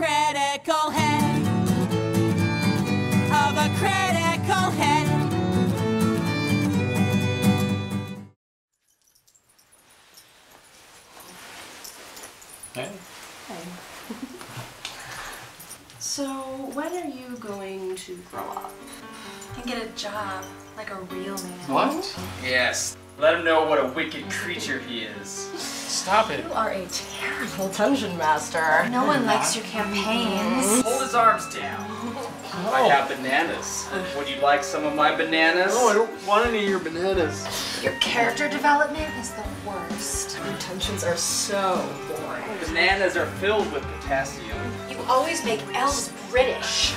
critical hit. Of a critical hit. Hey. So, when are you going to grow up and get a job like a real man? What? Yes. Let him know what a wicked creature he is. Stop it. You are a terrible dungeon master. No one likes your campaigns. Hold his arms down. I have bananas. Would you like some of my bananas? No, I don't want any of your bananas. Your character development is the worst. Your dungeons are so boring. Bananas are filled with potassium. You always make elves British,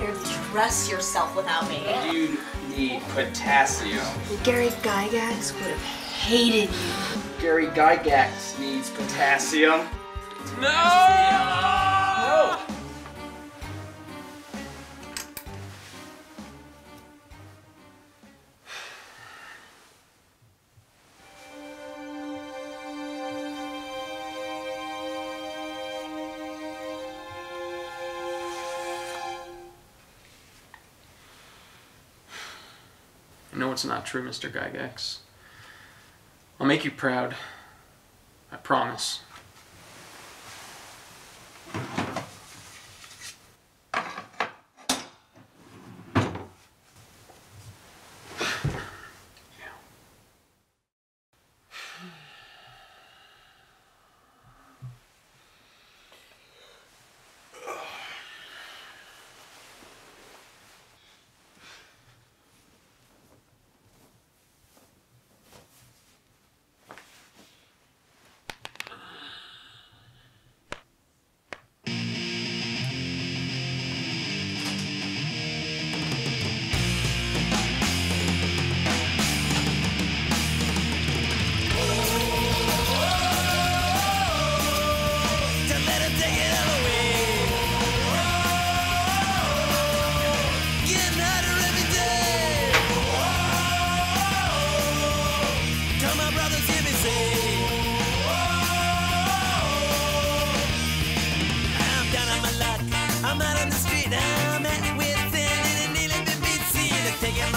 and you can barely dress yourself without me. You need potassium. Gary Gygax would have hated you. Gary Gygax needs potassium. No! Know it's not true, Mr. Gygax. I'll make you proud. I promise.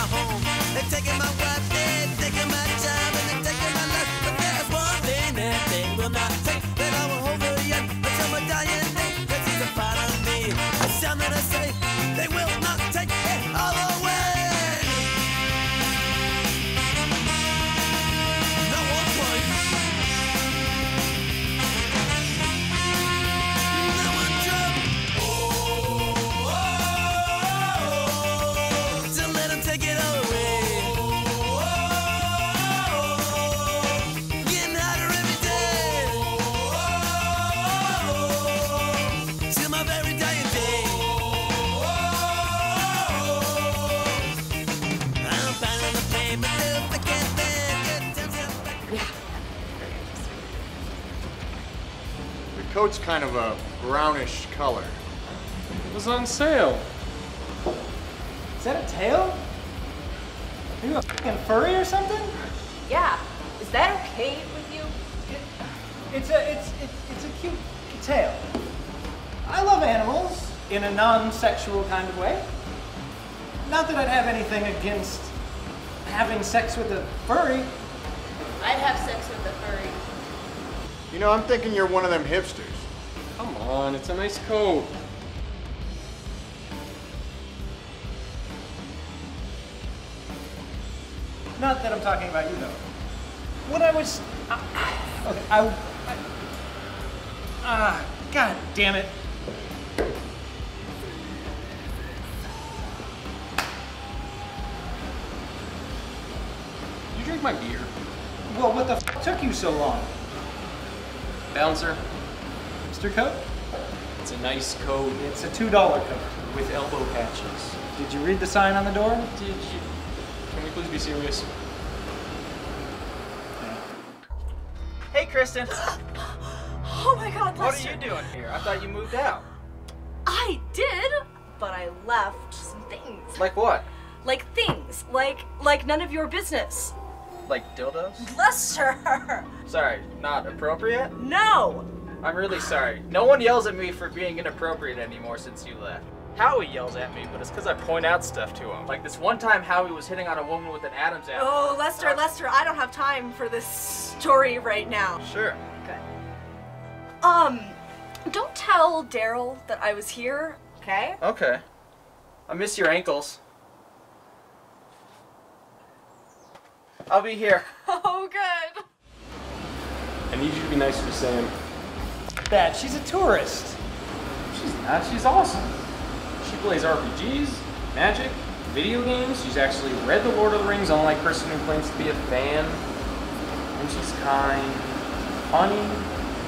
My take it away. Getting harder every day. Till my very dying day. I'm finding the pain, but if I get there, get down. The coat's kind of a brownish color. It was on sale. Is that a tail? Are you a fucking furry or something? Yeah. Is that okay with you? It's a it's it's, it's a cute tail. I love animals in a non-sexual kind of way. Not that I'd have anything against having sex with a furry. I'd have sex with a furry. You know, I'm thinking you're one of them hipsters. Come on, it's a nice coat. Not that I'm talking about you though. When I was, uh, okay, I, I ah, god damn it. You drink my beer. Well, what the f- took you so long, Bouncer, Mr. Coat? it's a nice coat It's a two dollar coat. with elbow patches. Did you read the sign on the door? Did you? Can please be serious? Hey, Kristen. Oh my god, What are you doing here? I thought you moved out. I did, but I left some things. Like what? Like things. Like like none of your business. Like dildos? Lester! Sorry, not appropriate? No! I'm really sorry. No one yells at me for being inappropriate anymore since you left. Howie yells at me, but it's because I point out stuff to him. Like this one time Howie was hitting on a woman with an Adam's apple. Oh, Lester, Lester, I don't have time for this story right now. Sure. Good. Um, don't tell Daryl that I was here, okay? Okay. I miss your ankles. I'll be here. Oh, good. I need you to be nice to Sam. Dad, she's a tourist. She's not. She's awesome. She plays RPGs, magic, video games. She's actually read The Lord of the Rings, unlike person who claims to be a fan. And she's kind, funny.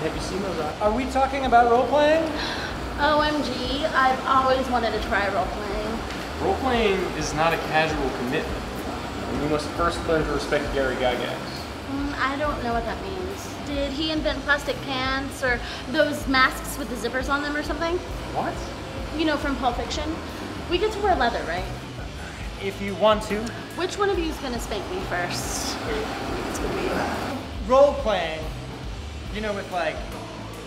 Have you seen those? Are we talking about role playing? OMG, I've always wanted to try role playing. Role playing is not a casual commitment. And you must first learn to respect Gary Gygax. Mm, I don't know what that means. Did he invent plastic pants or those masks with the zippers on them or something? What? You know, from Pulp Fiction? We get to wear leather, right? If you want to. Which one of you is gonna spank me first? It's gonna be you. Role playing. You know, with like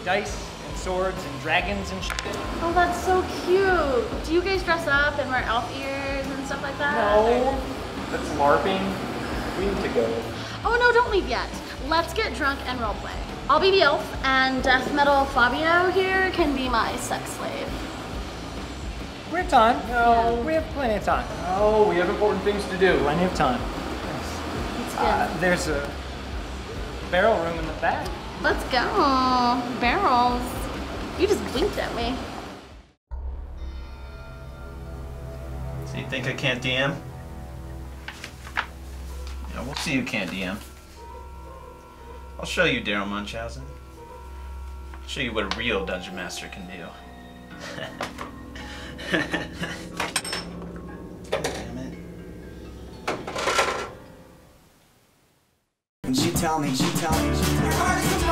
dice and swords and dragons and shit. Oh, that's so cute. Do you guys dress up and wear elf ears and stuff like that? No. That's LARPing. We need to go. Oh no, don't leave yet. Let's get drunk and role play. I'll be the elf, and death metal Fabio here can be my sex slave. We have time. No. We have plenty of time. Oh, we have important things to do. Plenty of time. It's good. Uh, there's a barrel room in the back. Let's go. Barrels. You just blinked at me. So you think I can't DM? Yeah, we'll see who can't DM. I'll show you, Daryl Munchausen. I'll show you what a real dungeon master can do. Damn it. And she tell me, she tell me, she tell me.